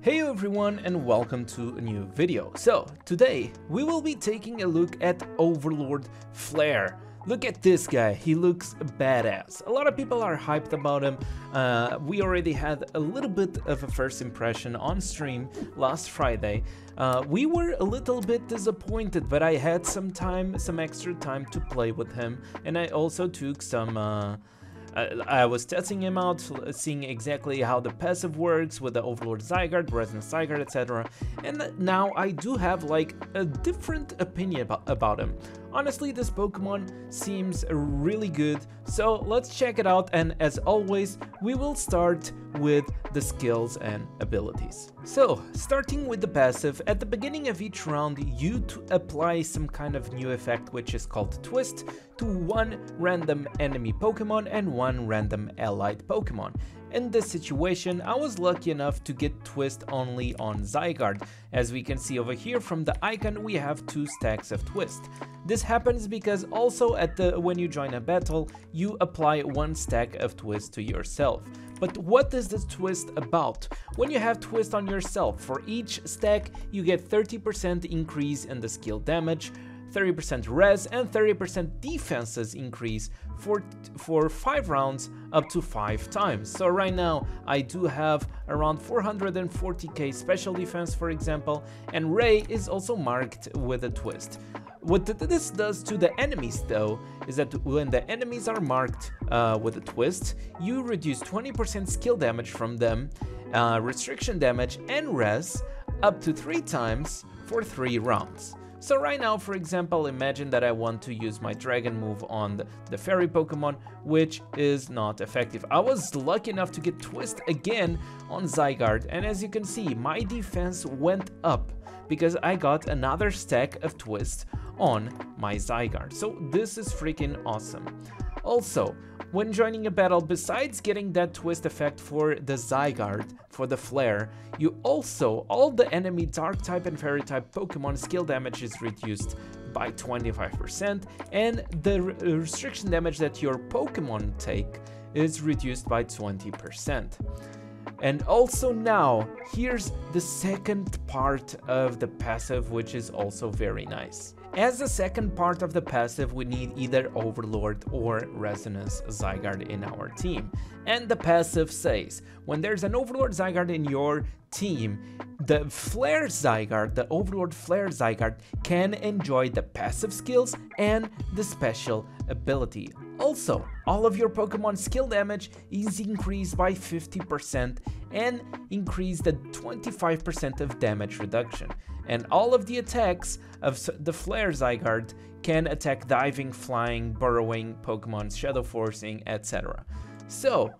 Hey everyone and welcome to a new video. So, today we will be taking a look at Overlord Flare. Look at this guy, he looks badass. A lot of people are hyped about him. Uh, we already had a little bit of a first impression on stream last Friday. Uh, we were a little bit disappointed, but I had some time, some extra time to play with him, and I also took some uh, I was testing him out, seeing exactly how the passive works with the Overlord Zygarde, Resonance Zygarde, etc. And now I do have like a different opinion about, about him. Honestly, this Pokemon seems really good, so let's check it out and as always, we will start with the skills and abilities. So, starting with the passive, at the beginning of each round you to apply some kind of new effect which is called Twist to one random enemy Pokemon and one random allied Pokemon. In this situation, I was lucky enough to get Twist only on Zygarde. As we can see over here from the icon, we have two stacks of Twist. This happens because also at the when you join a battle, you apply one stack of Twist to yourself. But what is this twist about? When you have twist on yourself, for each stack you get 30% increase in the skill damage, 30% res and 30% defenses increase for, for 5 rounds up to 5 times. So right now I do have around 440k special defense for example and Ray is also marked with a twist. What this does to the enemies though is that when the enemies are marked uh, with a twist, you reduce 20% skill damage from them, uh, restriction damage and res up to 3 times for 3 rounds. So right now, for example, imagine that I want to use my dragon move on the, fairy Pokemon, which is not effective. I was lucky enough to get Twist again on Zygarde, and as you can see, my defense went up because I got another stack of Twist on my Zygarde. So this is freaking awesome. Also, when joining a battle, besides getting that twist effect for the Zygarde, for the Flare, you also, all the enemy Dark type and Fairy type Pokemon skill damage is reduced by 25% and the restriction damage that your Pokemon take is reduced by 20%. And also now, here's the second part of the passive, which is also very nice. As the second part of the passive, we need either Overlord or Resonance Zygarde in our team. And the passive says, when there's an Overlord Zygarde in your team, the Flare Zygarde, the Overlord Flare Zygarde, can enjoy the passive skills and the special ability. Also, all of your Pokemon skill damage is increased by 50% and increase the 25% of damage reduction. And all of the attacks of the Flare Zygarde can attack diving, flying, burrowing Pokemon, shadow forcing, etc. So,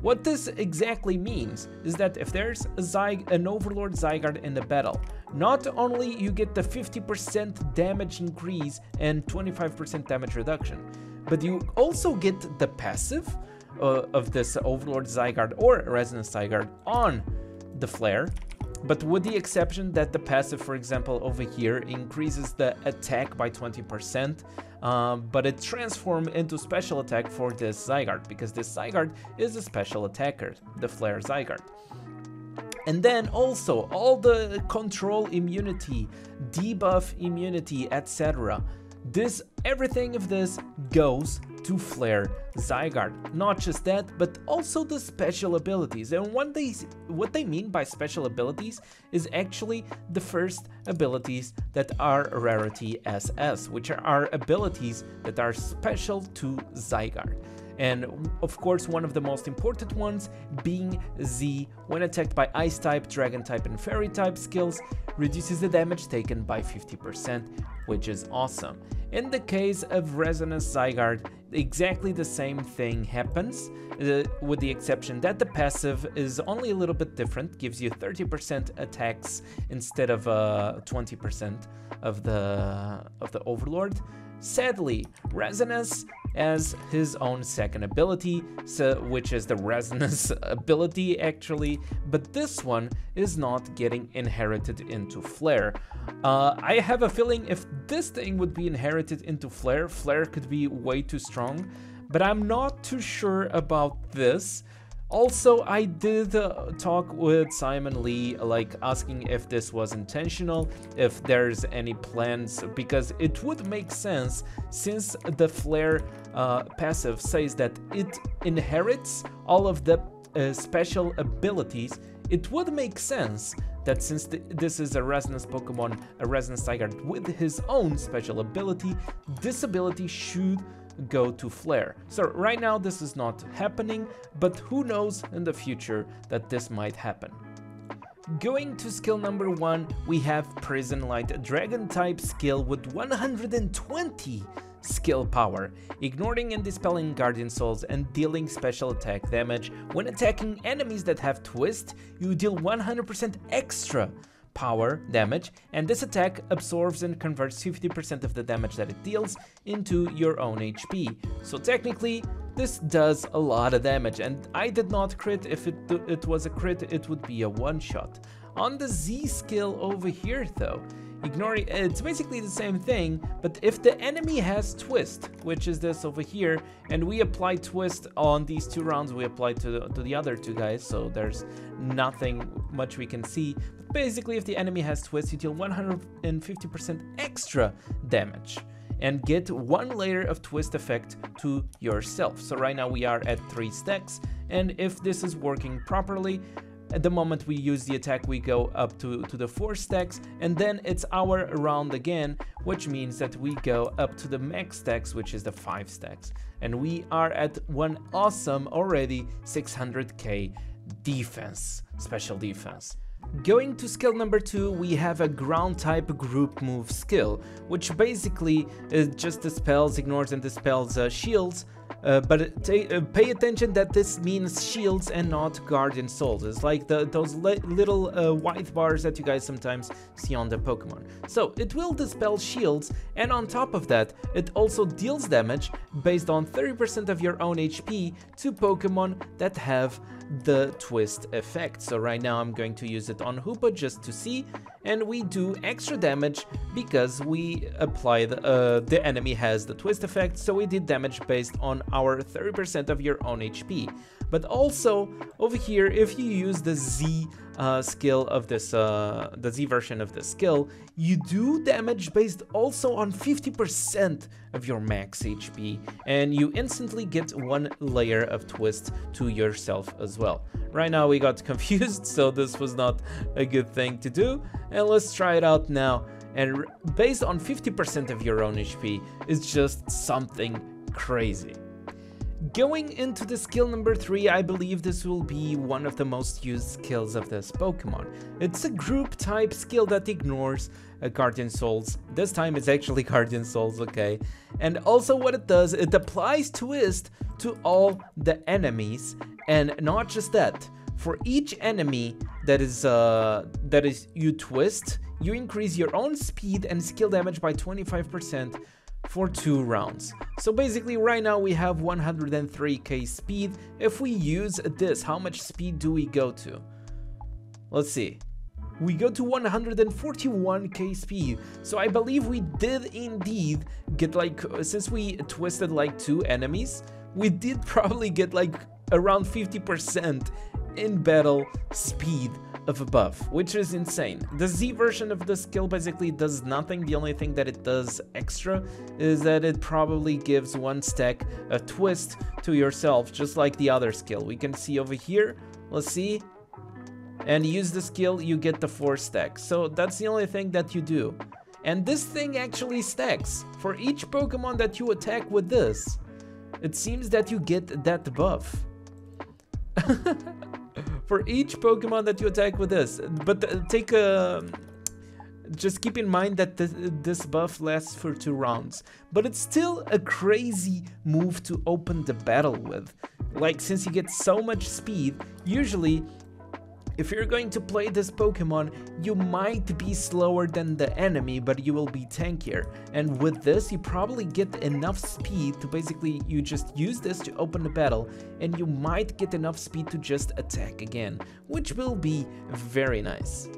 what this exactly means is that if there's an Overlord Zygarde in the battle, not only you get the 50% damage increase and 25% damage reduction, but you also get the passive uh, of this Overlord Zygarde or Resonance Zygarde on the Flare, but with the exception that the passive, for example, over here increases the attack by 20%, um, but it transforms into special attack for this Zygarde, because this Zygarde is a special attacker, the Flare Zygarde. And then also all the control immunity, debuff immunity, etc. This everything of this goes to Flare Zygarde. Not just that, but also the special abilities. And what they, what they mean by special abilities is actually the first abilities that are Rarity SS, which are abilities that are special to Zygarde. And of course, one of the most important ones being Z, when attacked by Ice type, Dragon type, and Fairy type skills, reduces the damage taken by 50%, which is awesome. In the case of Resonance Zygarde, exactly the same thing happens, uh, with the exception that the passive is only a little bit different, gives you 30% attacks instead of 20% uh, of the of the Overlord. Sadly, Resonance has his own second ability, so, which is the Resonance ability actually, but this one is not getting inherited into Flare. Uh, I have a feeling if this thing would be inherited into Flare, Flare could be way too strong, but I'm not too sure about this. Also, I did uh, talk with Simon Lee, like asking if this was intentional, if there's any plans, because it would make sense since the Flare uh, passive says that it inherits all of the uh, special abilities. It would make sense that since th this is a Resonance Pokemon, a Resonance Tiger with his own special ability, this ability should go to Flare. So right now this is not happening, but who knows in the future that this might happen. Going to skill number 1, we have Prison Light Dragon type skill with 120 skill power, ignoring and dispelling Guardian Souls and dealing special attack damage. When attacking enemies that have Twist, you deal 100% extra power damage, and this attack absorbs and converts 50% of the damage that it deals into your own HP. So technically, this does a lot of damage, and I did not crit. If it, it was a crit, it would be a one-shot. On the Z skill over here, though, ignoring it's basically the same thing but if the enemy has twist which is this over here and we apply twist on these two rounds we apply to the, to the other two guys so there's nothing much we can see basically if the enemy has twist you deal 150% extra damage and get one layer of twist effect to yourself so right now we are at three stacks and if this is working properly at the moment we use the attack, we go up to, to the 4 stacks, and then it's our round again, which means that we go up to the max stacks, which is the 5 stacks. And we are at one awesome already 600k defense, special defense. Going to skill number 2, we have a ground type group move skill, which basically just dispels, ignores and dispels uh, shields, uh, but uh, pay attention that this means shields and not guardian souls. It's like the, those little uh, white bars that you guys sometimes see on the Pokemon. So it will dispel shields and on top of that it also deals damage based on 30% of your own HP to Pokemon that have the twist effect. So right now I'm going to use it on Hoopa just to see and we do extra damage because we applied, uh, the enemy has the twist effect so we did damage based on our 30% of your own HP. But also over here if you use the Z uh, skill of this, uh, the Z version of the skill, you do damage based also on 50% of your max HP, and you instantly get one layer of twist to yourself as well. Right now we got confused, so this was not a good thing to do, and let's try it out now. And based on 50% of your own HP it's just something crazy. Going into the skill number 3, I believe this will be one of the most used skills of this Pokemon. It's a group type skill that ignores uh, Guardian Souls. This time it's actually Guardian Souls, okay. And also what it does, it applies Twist to all the enemies. And not just that, for each enemy that is uh, that is you twist, you increase your own speed and skill damage by 25% for two rounds. So basically right now we have 103k speed. If we use this, how much speed do we go to? Let's see. We go to 141k speed. So I believe we did indeed get like, uh, since we twisted like two enemies, we did probably get like around 50% in battle speed of a buff, which is insane. The Z version of the skill basically does nothing, the only thing that it does extra is that it probably gives one stack a twist to yourself, just like the other skill. We can see over here, let's see, and use the skill, you get the 4 stacks. So that's the only thing that you do. And this thing actually stacks. For each Pokemon that you attack with this, it seems that you get that buff. for each Pokemon that you attack with this. But uh, take a... Just keep in mind that this, this buff lasts for two rounds. But it's still a crazy move to open the battle with. Like, since you get so much speed, usually if you're going to play this Pokemon, you might be slower than the enemy, but you will be tankier. And with this, you probably get enough speed to basically, you just use this to open the battle, and you might get enough speed to just attack again, which will be very nice.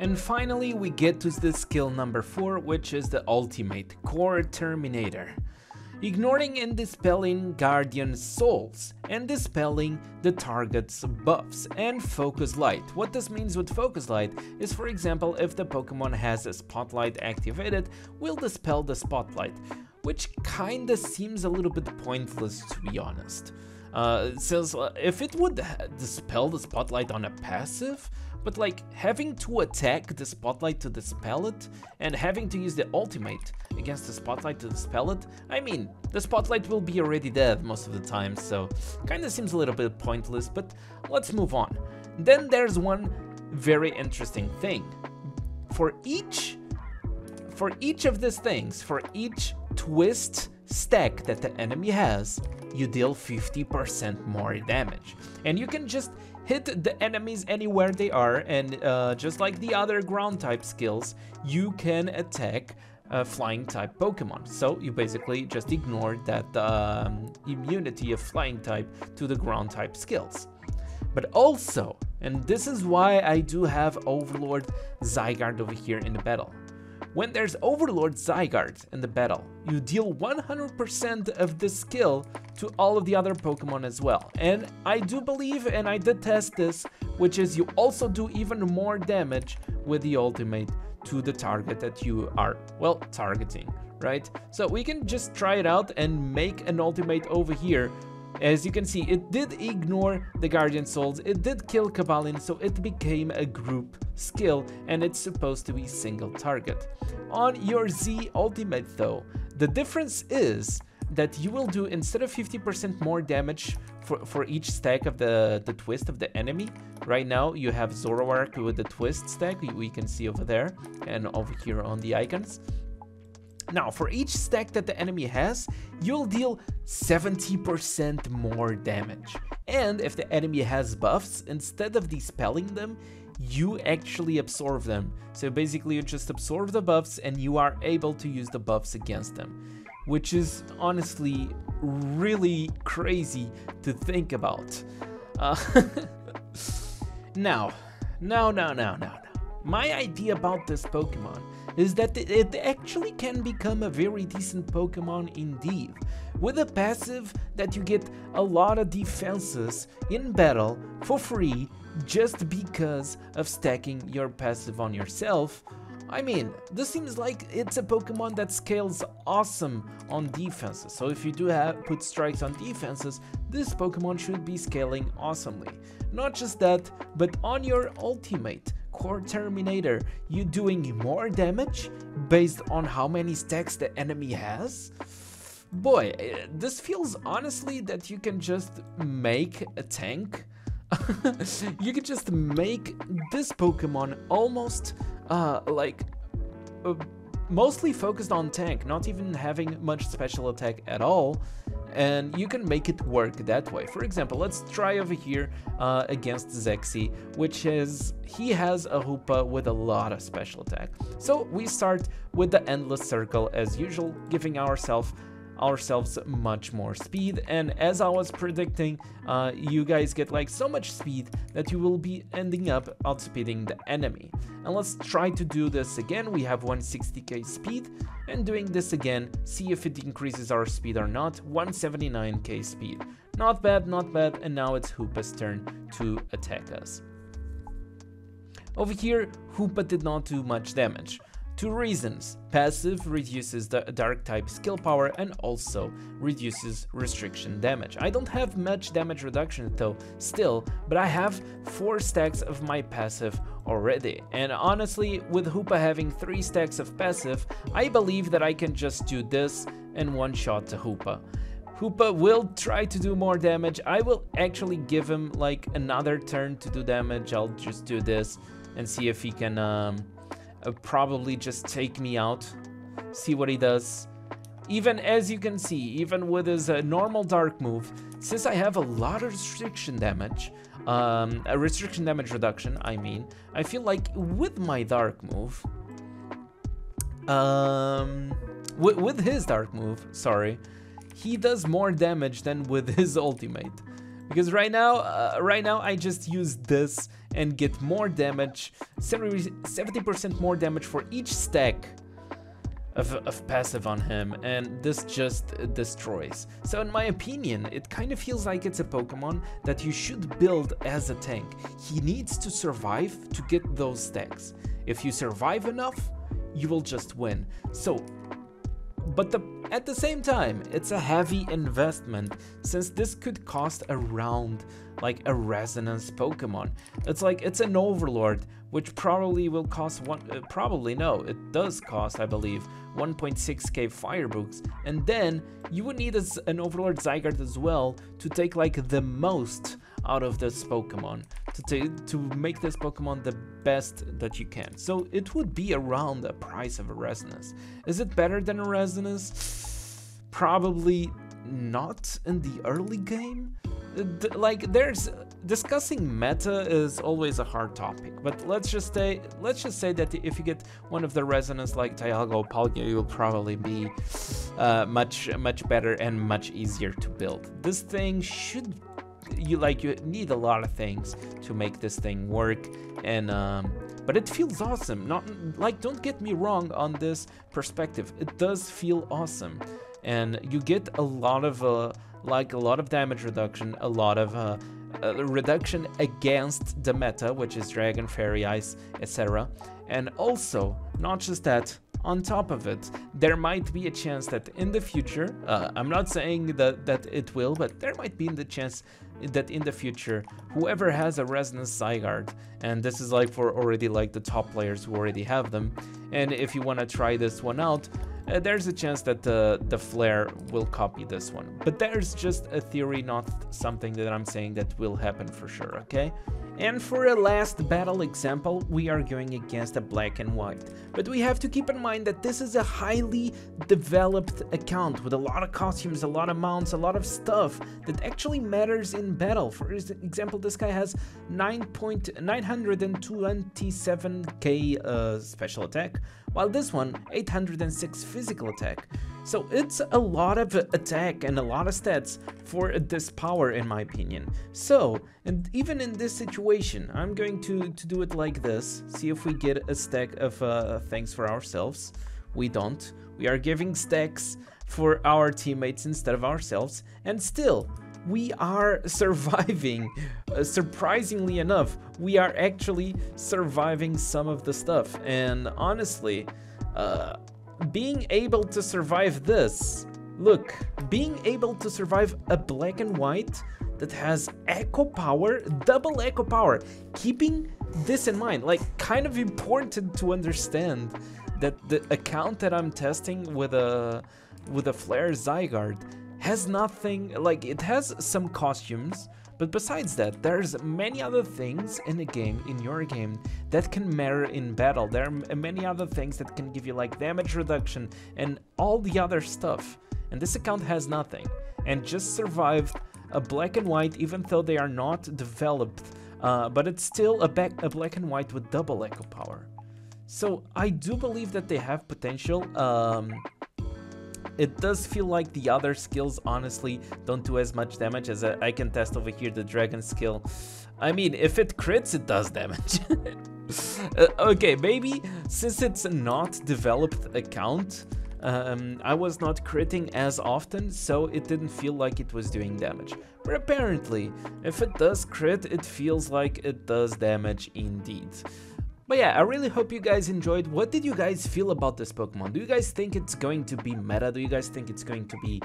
And finally, we get to the skill number 4, which is the ultimate Core Terminator. Ignoring and dispelling Guardian Souls, and dispelling the target's buffs, and Focus Light. What this means with Focus Light is, for example, if the Pokemon has a Spotlight activated, we'll dispel the Spotlight, which kinda seems a little bit pointless to be honest. Uh, says uh, if it would dispel the spotlight on a passive, but like having to attack the spotlight to dispel it and having to use the ultimate against the spotlight to dispel it, I mean, the spotlight will be already dead most of the time, so kinda seems a little bit pointless, but let's move on. Then there's one very interesting thing. For each for each of these things, for each twist stack that the enemy has, you deal 50% more damage. And you can just hit the enemies anywhere they are, and uh, just like the other ground type skills, you can attack uh, flying type Pokemon. So you basically just ignore that um, immunity of flying type to the ground type skills. But also, and this is why I do have Overlord Zygarde over here in the battle. When there's Overlord Zygarde in the battle, you deal 100% of the skill to all of the other Pokemon as well. And I do believe, and I did test this, which is you also do even more damage with the ultimate to the target that you are, well, targeting, right? So we can just try it out and make an ultimate over here as you can see, it did ignore the Guardian Souls, it did kill Cobalion, so it became a group skill and it's supposed to be single target. On your Z ultimate though, the difference is that you will do instead of 50% more damage for, for each stack of the, the twist of the enemy. Right now you have Zoroark with the twist stack, we can see over there and over here on the icons. Now, for each stack that the enemy has, you'll deal 70% more damage. And if the enemy has buffs, instead of dispelling them, you actually absorb them. So basically you just absorb the buffs and you are able to use the buffs against them. Which is honestly really crazy to think about. Uh, now, now, now, now, now, my idea about this Pokemon is that it actually can become a very decent Pokemon indeed. With a passive that you get a lot of defenses in battle for free just because of stacking your passive on yourself, I mean, this seems like it's a Pokemon that scales awesome on defenses, so if you do have put strikes on defenses, this Pokemon should be scaling awesomely. Not just that, but on your ultimate, Core Terminator, you doing more damage based on how many stacks the enemy has? Boy, eh, this feels honestly that you can just make a tank. you can just make this Pokemon almost uh, like uh, mostly focused on tank, not even having much special attack at all. And you can make it work that way. For example, let's try over here uh, against Zexy, which is, he has a Hoopa with a lot of special attack. So we start with the Endless Circle as usual, giving ourselves ourselves much more speed. And as I was predicting uh, you guys get like so much speed that you will be ending up outspeeding the enemy. And let's try to do this again. We have 160k speed. And doing this again see if it increases our speed or not. 179k speed. Not bad not bad. And now it's Hoopa's turn to attack us. Over here Hoopa did not do much damage Two reasons. Passive reduces the dark type skill power and also reduces restriction damage. I don't have much damage reduction though still, but I have 4 stacks of my passive already. And honestly, with Hoopa having 3 stacks of passive, I believe that I can just do this and one shot to Hoopa. Hoopa will try to do more damage. I will actually give him like another turn to do damage. I'll just do this and see if he can um, uh, probably just take me out, see what he does. Even as you can see, even with his uh, normal dark move, since I have a lot of restriction damage, um, a restriction damage reduction, I mean, I feel like with my dark move, um, with, with his dark move, sorry, he does more damage than with his ultimate. Because right now, uh, right now I just use this and get more damage, 70% more damage for each stack of, of passive on him, and this just destroys. So in my opinion, it kind of feels like it's a Pokemon that you should build as a tank. He needs to survive to get those stacks. If you survive enough, you will just win. So, but the, at the same time, it's a heavy investment since this could cost around like a resonance Pokemon. It's like it's an Overlord, which probably will cost one. Uh, probably no, it does cost, I believe, 1.6k Firebooks, and then you would need an Overlord Zygarde as well to take like the most out of this Pokemon to to make this Pokemon the best that you can. So it would be around the price of a Resonance. Is it better than a Resonance? Probably not in the early game like there's discussing meta is always a hard topic but let's just say let's just say that if you get one of the resonance like Dialga Palkia you'll probably be uh, much much better and much easier to build this thing should you like you need a lot of things to make this thing work and um, but it feels awesome not like don't get me wrong on this perspective it does feel awesome and you get a lot of uh, like a lot of damage reduction, a lot of uh, uh, reduction against the meta, which is Dragon, Fairy, Ice, etc. And also, not just that, on top of it, there might be a chance that in the future, uh, I'm not saying that, that it will, but there might be the chance that in the future, whoever has a Resonance Zygarde, and this is like for already like the top players who already have them, and if you want to try this one out, uh, there's a chance that the, the Flare will copy this one. But there's just a theory, not something that I'm saying that will happen for sure, okay? And for a last battle example, we are going against a black and white. But we have to keep in mind that this is a highly developed account with a lot of costumes, a lot of mounts, a lot of stuff that actually matters in battle. For example, this guy has 9.927k uh, special attack, while this one 806 physical attack. So it's a lot of attack and a lot of stats for this power in my opinion. So, and even in this situation, I'm going to, to do it like this, see if we get a stack of uh, things for ourselves. We don't. We are giving stacks for our teammates instead of ourselves, and still, we are surviving. Uh, surprisingly enough, we are actually surviving some of the stuff. And honestly, uh, being able to survive this, look, being able to survive a black and white that has echo power, double echo power, keeping this in mind, like kind of important to understand that the account that I'm testing with a with a Flare Zygarde has nothing, like it has some costumes, but besides that, there's many other things in a game, in your game, that can matter in battle. There are many other things that can give you like damage reduction and all the other stuff. And this account has nothing. And just survived a black and white even though they are not developed. Uh, but it's still a, a black and white with double echo power. So I do believe that they have potential. Um, it does feel like the other skills honestly don't do as much damage as I can test over here the dragon skill. I mean, if it crits, it does damage. uh, okay, maybe since it's not developed account, um, I was not critting as often, so it didn't feel like it was doing damage. But apparently, if it does crit, it feels like it does damage indeed. But yeah, I really hope you guys enjoyed. What did you guys feel about this Pokemon? Do you guys think it's going to be meta? Do you guys think it's going to be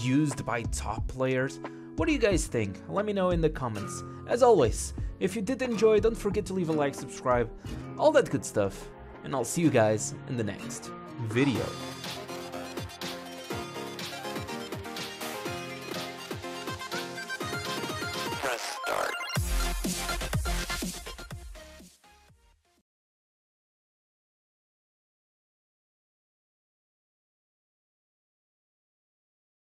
used by top players? What do you guys think? Let me know in the comments. As always, if you did enjoy, don't forget to leave a like, subscribe, all that good stuff. And I'll see you guys in the next video.